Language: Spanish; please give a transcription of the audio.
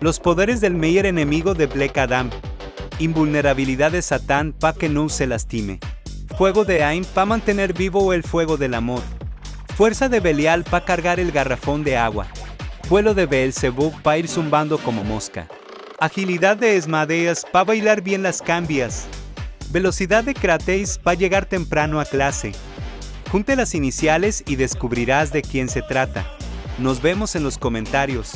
Los poderes del Meyer enemigo de Black Adam. Invulnerabilidad de Satán pa' que no se lastime. Fuego de Aim pa' mantener vivo el fuego del amor. Fuerza de Belial pa' cargar el garrafón de agua. Vuelo de Beelzebub pa' ir zumbando como mosca. Agilidad de Esmadeas pa' bailar bien las cambias. Velocidad de Krateis pa' llegar temprano a clase. Junte las iniciales y descubrirás de quién se trata. Nos vemos en los comentarios.